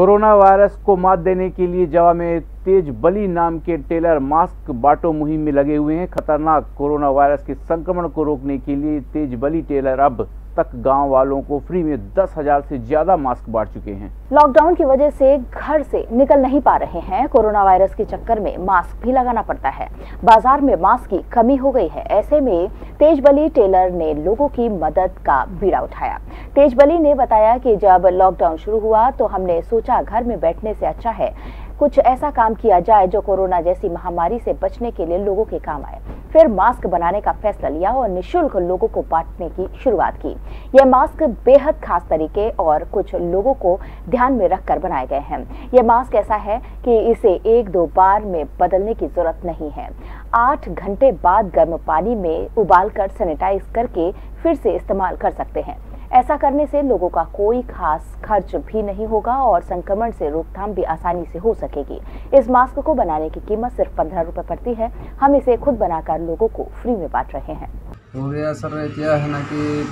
Corona virus को मात देने के लिए जवा में तेज बली नाम के टेलर मास्क बाटो मुहिम में लगे हुए हैं। खतरनाक कोरोना वायरस के संक्रमण को रोकने के लिए तेज बली टेलर अब तक गाँव वालों को फ्री में दस हज़ार से ज़्यादा मास्क बांट चुके हैं। लॉकडाउन की वजह से घर से निकल नहीं पा रहे हैं। कोरोना वायरस के चक्कर में मास्क भी लगाना पड़ता है। बाज़ार में मास्क की कमी हो गई है। ऐसे में तेजबली टेलर ने लोगों की मदद का बीड़ा उठाया। तेजबली ने बताया कि जब लॉकडाउन शुरू हुआ तो हमने सोचा घर में बैठने से अच्छा है। कुछ ऐसा काम किया जाए जो कोरोना जैसी महामारी से बचने के लिए लोगों के काम आए। फिर मास्क बनाने का फैसला लिया और निशुल्क लोगों को बांटने की शुरुआत की। यह मास्क बेहद खास तरीके और कुछ लोगों को ध्यान में रखकर बनाए गए हैं। यह मास्क ऐसा है कि इसे एक दो बार में बदलने की ज़रूरत नहीं है। आठ घंटे बाद गर्म पानी में उबालकर सैनिटाइज करके फिर से इस्तेमाल कर सकते हैं। ऐसा करने से लोगों का कोई खास खर्च भी नहीं होगा और संक्रमण से रोकथाम भी आसानी से हो सकेगी। इस मास्क को बनाने की कीमत सिर्फ़ पंद्रह रूपए पड़ती है। हम इसे खुद बनाकर लोगों को फ्री में बांट रहे हैं। सर क्या है ना कि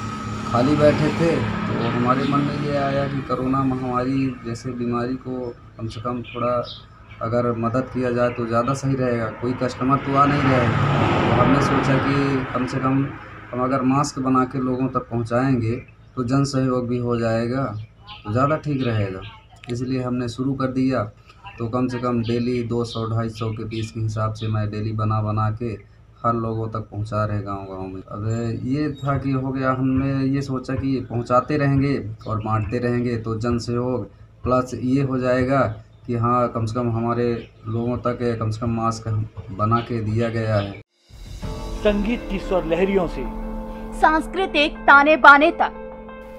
खाली बैठे थे तो हमारे मन में ये आया कि कोरोना महामारी जैसे बीमारी को कम से कम थोड़ा अगर मदद किया जाए तो ज़्यादा सही रहेगा। कोई कस्टमर तो आ नहीं रहे तो हमने सोचा कि कम से कम हम अगर मास्क बना के लोगों तक पहुंचाएँगे तो जन सहयोग भी हो जाएगा तो ज़्यादा ठीक रहेगा। इसलिए हमने शुरू कर दिया तो कम से कम डेली दो सौ ढाई सौ के पीस के हिसाब से मैं डेली बना बना के हर लोगों तक पहुँचा रहे गाँव गाँव में। अब ये था कि हो गया हमने ये सोचा कि पहुंचाते रहेंगे और बांटते रहेंगे तो जन सहयोग प्लस ये हो जाएगा कि हाँ कम से कम हमारे लोगों तक कम से कम मास्क बना के दिया गया है। संगीत की स्वर लहरियों से। सांस्कृतिक ताने बाने तक।